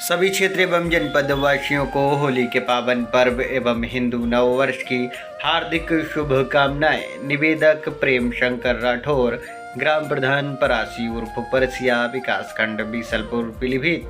सभी क्षेत्र एवं जनपद वासियों को होली के पावन पर्व एवं हिंदू नववर्ष की हार्दिक शुभकामनाएँ। निवेदक प्रेम शंकर राठौर, ग्राम प्रधान परासी उर्फ़ परसिया विकासखंड, बीसलपुर, पीलीभीत।